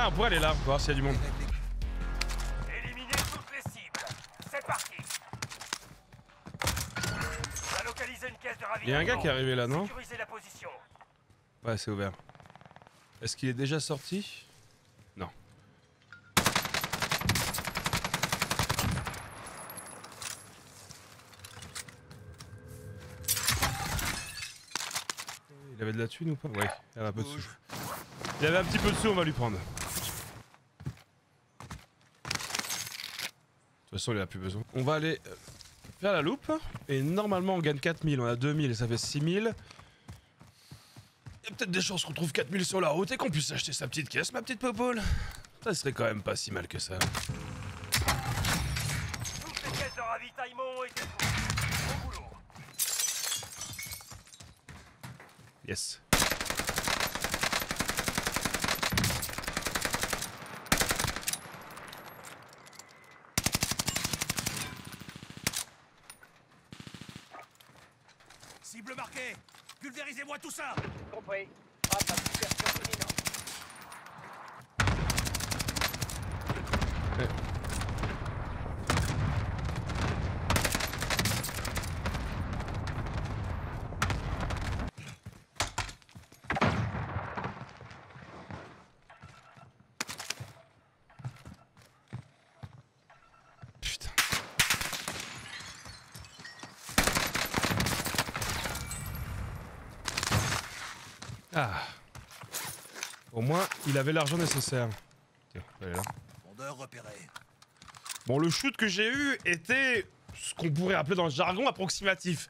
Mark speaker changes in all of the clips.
Speaker 1: Ah, on pourrait aller là, voir s'il y a du monde.
Speaker 2: Éliminez toutes les cibles. C'est parti. On a localisé une caisse de ravitaillement.
Speaker 1: Il y a un gars qui est arrivé là, non
Speaker 2: Sécurisez la position.
Speaker 1: Ouais, c'est ouvert. Est-ce qu'il est déjà sorti Non. Il avait de la thune ou pas? Ouais, il avait un peu de sous. Il avait un petit peu de sous, on va lui prendre. On va aller euh, faire la loupe. Et normalement, on gagne 4000. On a 2000 et ça fait 6000. Il y a peut-être des chances qu'on trouve 4000 sur la route et qu'on puisse acheter sa petite caisse, ma petite popole. Ça serait quand même pas si mal que ça.
Speaker 2: Toutes les caisses de ravitaillement ont été trouvées. Bon boulot.
Speaker 1: Yes.
Speaker 2: Marquée. Pulvérisez-moi tout ça.
Speaker 3: Compris. Frappe à dispersion imminente.
Speaker 1: Ah. Au moins, il avait l'argent nécessaire. Tiens, on va aller là.
Speaker 2: Rondeur repéré.
Speaker 1: Bon, le shoot que j'ai eu était ce qu'on pourrait appeler dans le jargon approximatif.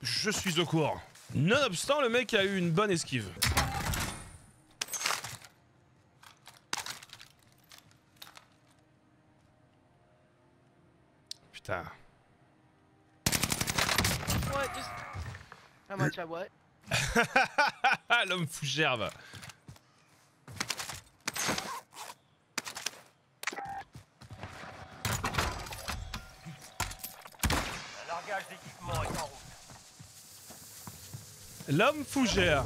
Speaker 1: Je suis au courant. Nonobstant, le mec a eu une bonne esquive. Putain.
Speaker 3: What? Just how much I what?
Speaker 1: L'homme fou gerbe.
Speaker 2: Un largage d'équipement est en route.
Speaker 1: L'homme fougère.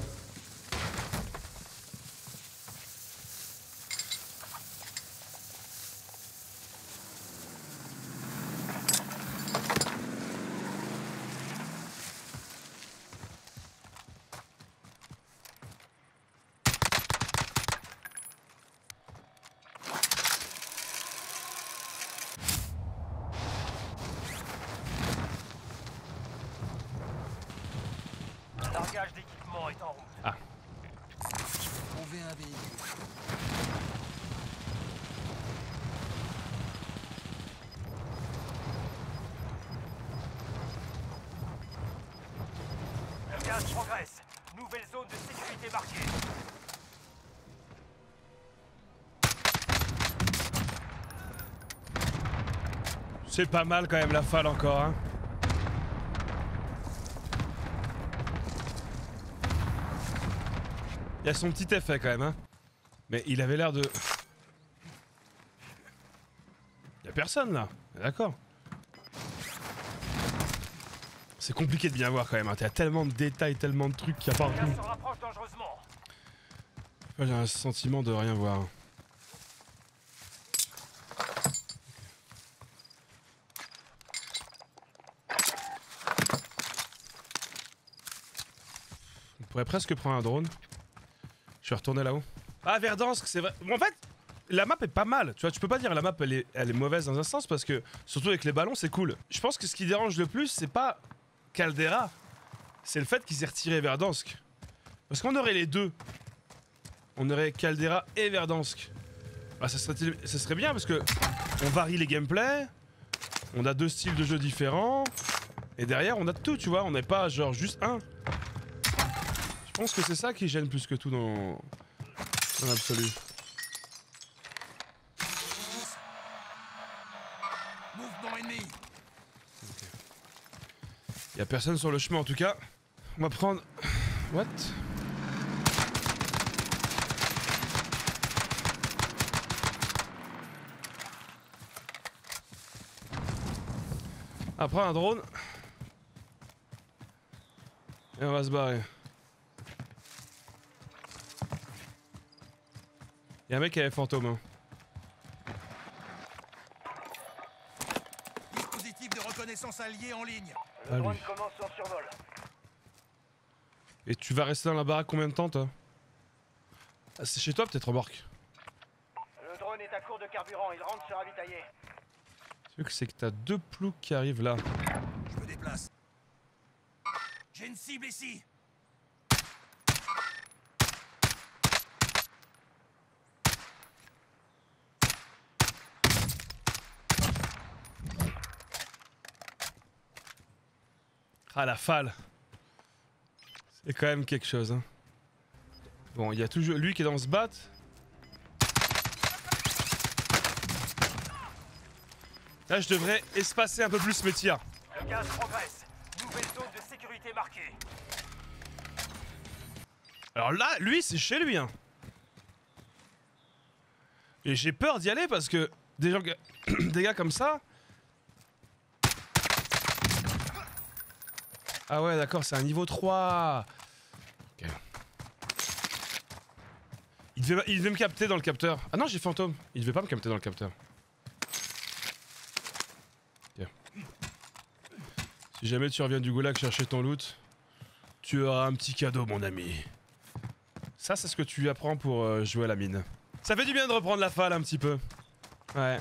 Speaker 2: Largage d'équipement est en route.
Speaker 1: Ah.
Speaker 2: Trouver un véhicule. Le gaz progresse. Nouvelle zone de sécurité marquée.
Speaker 1: C'est pas mal quand même la falle encore, hein. Il y a son petit effet quand même, hein. Mais il avait l'air de... Y a personne là, d'accord. C'est compliqué de bien voir quand même, hein. T'as tellement de détails, tellement de trucs qu'il y a
Speaker 2: Le
Speaker 1: partout.
Speaker 2: gaz se rapproche dangereusement.
Speaker 1: Moi, J'ai un sentiment de rien voir. On pourrait presque prendre un drone. Je vais retourner là-haut. Ah, Verdansk, c'est vrai. Bon, en fait, la map est pas mal. Tu vois, tu peux pas dire la map elle est, mauvaise dans un sens parce que, surtout avec les ballons, c'est cool. Je pense que ce qui dérange le plus, c'est pas Caldera, c'est le fait qu'ils aient retiré Verdansk. Parce qu'on aurait les deux. On aurait Caldera et Verdansk. Bah, ça serait, ça serait bien parce que on varie les gameplays. On a deux styles de jeu différents. Et derrière, on a tout, tu vois. On n'est pas genre juste un. Je pense que c'est ça qui gêne plus que tout dans, dans l'absolu.
Speaker 2: Mouvement ennemi.
Speaker 1: Y a personne sur le chemin en tout cas. On va prendre. What? Après un drone. Et on va se barrer. Y'a un mec qui avait fantôme. Hein.
Speaker 4: Dispositif de reconnaissance allié en ligne.
Speaker 1: Ah,
Speaker 2: Le drone commence son survol.
Speaker 1: Et tu vas rester dans la baraque combien de temps toi? Ah, C'est chez toi peut-être remarque.
Speaker 2: Le drone est à court de carburant, il rentre se ravitailler.
Speaker 1: Ce que c'est que t'as deux ploucs qui arrivent là.
Speaker 4: Je me déplace. J'ai une cible ici.
Speaker 1: Ah la falle C'est quand même quelque chose hein. Bon il y a toujours lui qui est dans ce bat. Là je devrais espacer un peu plus mes tirs.
Speaker 2: Le gaz progresse. Nouvelle zone de sécurité marquée.
Speaker 1: Alors là lui c'est chez lui hein. Et j'ai peur d'y aller parce que des gens que- des gars comme ça. Ah ouais d'accord c'est un niveau 3 Ok. Il devait, il me capter dans le capteur. Ah non j'ai fantôme. Il devait pas me capter dans le capteur. Si jamais tu reviens du goulag chercher ton loot, tu auras un petit cadeau mon ami. Ça c'est ce que tu apprends pour euh, jouer à la mine. Ça fait du bien de reprendre la falle un petit peu. Ouais.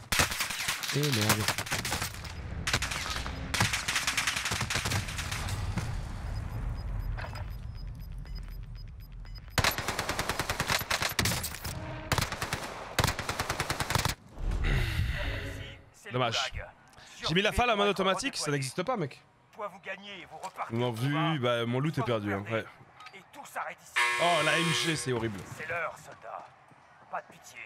Speaker 2: Ici, c'est le
Speaker 1: Dommage. J'ai mis la falle mode
Speaker 2: Surveillez
Speaker 1: automatique, ça n'existe pas mec.
Speaker 2: Soit vous gagnez et vous repartez.
Speaker 1: On a
Speaker 2: au
Speaker 1: vu, bah mon loot est perdu. Hein. Ouais. Oh la MG c'est horrible.
Speaker 2: C'est l'heure, soldat. Pas de pitié.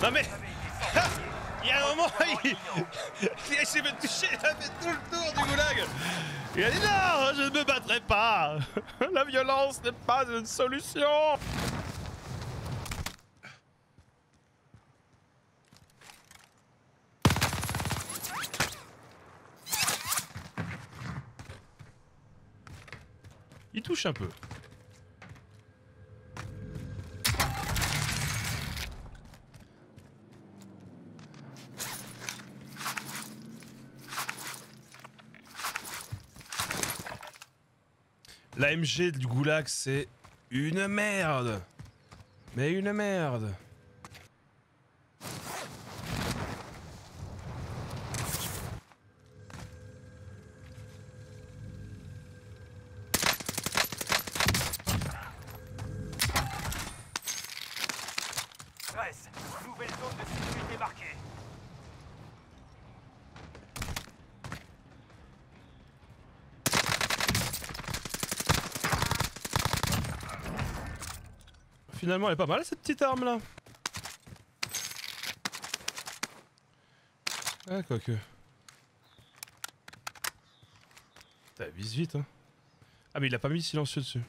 Speaker 1: Non mais il y a un moment il, il a essayé de me toucher, il a fait tout le tour du goulag. Il a dit non, je ne me battrai pas. La violence n'est pas une solution. Il touche un peu. La MG du goulag, c'est une merde. Mais une merde.
Speaker 2: Grèce, nouvelle zone de sécurité marquée.
Speaker 1: Finalement, elle est pas mal cette petite arme là. Ah, quoique. T'as vise vite, hein. Ah, mais il a pas mis silencieux dessus.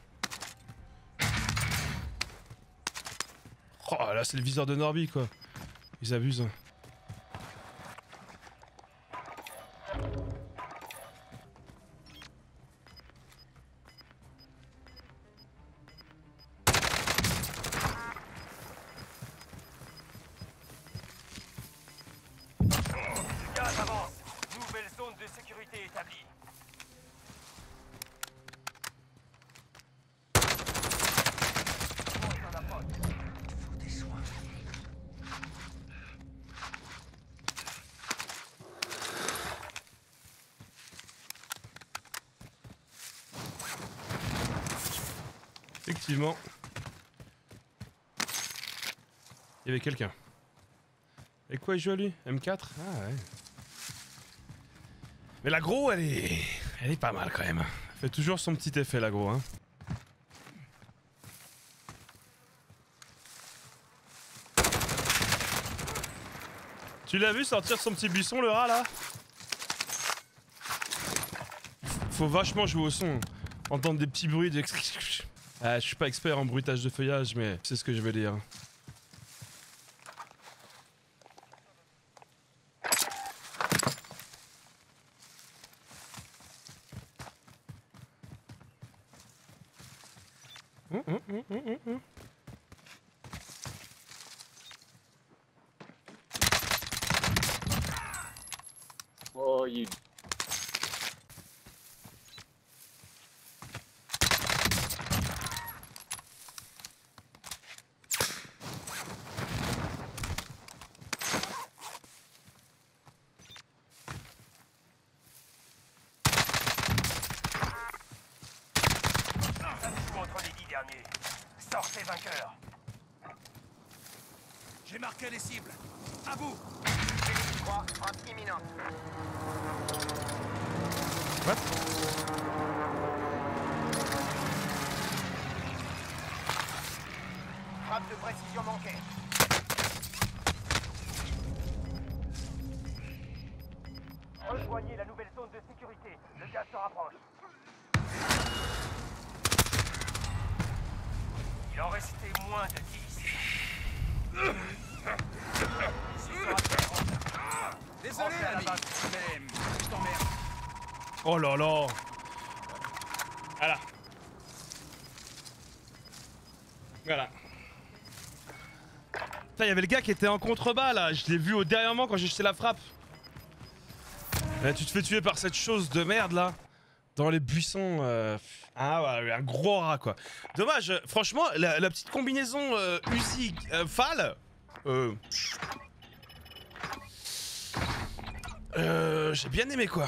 Speaker 1: Oh, là, c'est le viseur de Norby, quoi. Ils abusent. Effectivement. Il y avait quelqu'un. Et quoi il joue à lui? M4 Ah ouais. Mais l'agro, elle est... Elle est pas mal quand même. Fait toujours son petit effet l'agro, hein. Tu l'as vu sortir son petit buisson, le rat, là? Faut vachement jouer au son. Entendre des petits bruits de... Euh, je suis pas expert en bruitage de feuillage, mais c'est ce que je veux dire.
Speaker 5: Oh, you
Speaker 2: Sortez vainqueurs.
Speaker 4: J'ai marqué les cibles. À vous
Speaker 3: 3, frappe imminente.
Speaker 1: What
Speaker 2: Frappe de précision manquée. Rejoignez la nouvelle zone de sécurité. Le gaz se rapproche. Il en restait moins de 10. Ici sera très
Speaker 4: Désolé,
Speaker 2: Rentrez à la
Speaker 4: ami. je t'emmerde.
Speaker 1: Oh là là Voilà. Voilà. Putain, il y avait le gars qui était en contrebas là, je l'ai vu au derrière moi quand j'ai jeté la frappe. Eh, tu te fais tuer par cette chose de merde là Dans les buissons. euh, Ah ouais, un gros rat quoi. Dommage, euh, franchement, la, petite combinaison euh, Uzi euh, Fal. Euh, J'ai bien aimé quoi.